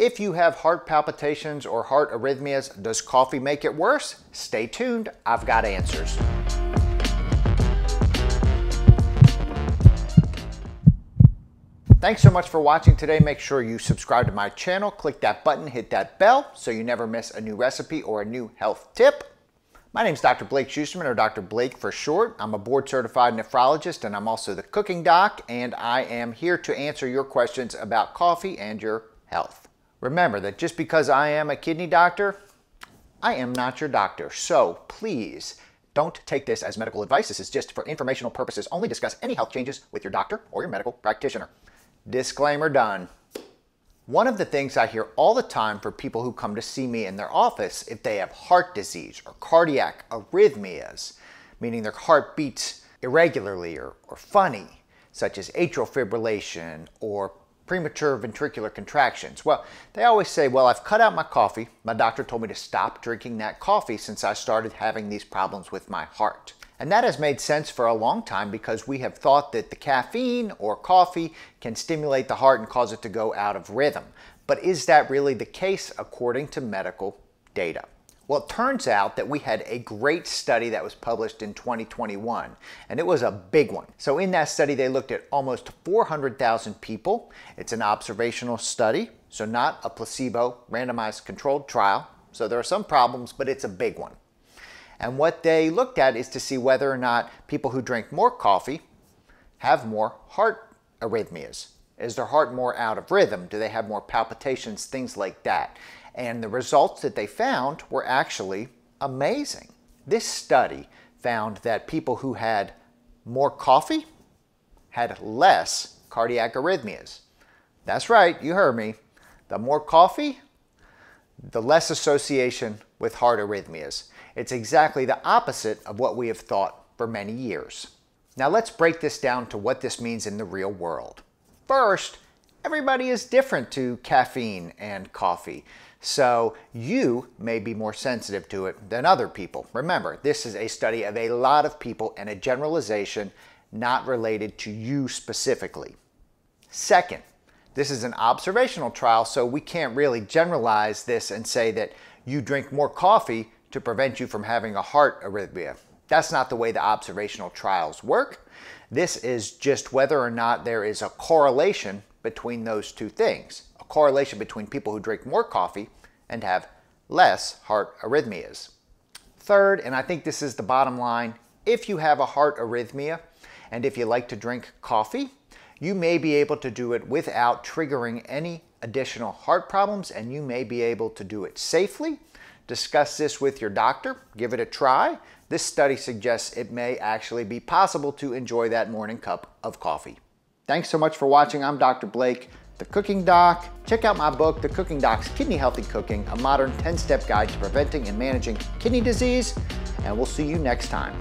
If you have heart palpitations or heart arrhythmias, does coffee make it worse? Stay tuned, I've got answers. Thanks so much for watching today. Make sure you subscribe to my channel, click that button, hit that bell so you never miss a new recipe or a new health tip. My name is Dr. Blake Shusterman, or Dr. Blake for short. I'm a board certified nephrologist and I'm also the cooking doc, and I am here to answer your questions about coffee and your health. Remember that just because I am a kidney doctor, I am not your doctor. So please don't take this as medical advice. This is just for informational purposes. Only discuss any health changes with your doctor or your medical practitioner. Disclaimer done. One of the things I hear all the time for people who come to see me in their office if they have heart disease or cardiac arrhythmias, meaning their heart beats irregularly or, or funny, such as atrial fibrillation or premature ventricular contractions. Well, they always say, well, I've cut out my coffee. My doctor told me to stop drinking that coffee since I started having these problems with my heart. And that has made sense for a long time because we have thought that the caffeine or coffee can stimulate the heart and cause it to go out of rhythm. But is that really the case according to medical data? Well, it turns out that we had a great study that was published in 2021, and it was a big one. So, in that study, they looked at almost 400,000 people. It's an observational study, so not a placebo randomized controlled trial. So, there are some problems, but it's a big one. And what they looked at is to see whether or not people who drink more coffee have more heart arrhythmias. Is their heart more out of rhythm? Do they have more palpitations? Things like that. And the results that they found were actually amazing. This study found that people who had more coffee had less cardiac arrhythmias. That's right, you heard me. The more coffee, the less association with heart arrhythmias. It's exactly the opposite of what we have thought for many years. Now let's break this down to what this means in the real world. First, everybody is different to caffeine and coffee. So you may be more sensitive to it than other people. Remember, this is a study of a lot of people and a generalization not related to you specifically. Second, this is an observational trial, so we can't really generalize this and say that you drink more coffee to prevent you from having a heart arrhythmia. That's not the way the observational trials work. This is just whether or not there is a correlation between those two things. A correlation between people who drink more coffee and have less heart arrhythmias. Third, and I think this is the bottom line, if you have a heart arrhythmia and if you like to drink coffee, you may be able to do it without triggering any additional heart problems and you may be able to do it safely Discuss this with your doctor, give it a try. This study suggests it may actually be possible to enjoy that morning cup of coffee. Thanks so much for watching. I'm Dr. Blake, the Cooking Doc. Check out my book, The Cooking Doc's Kidney Healthy Cooking, a modern 10 step guide to preventing and managing kidney disease. And we'll see you next time.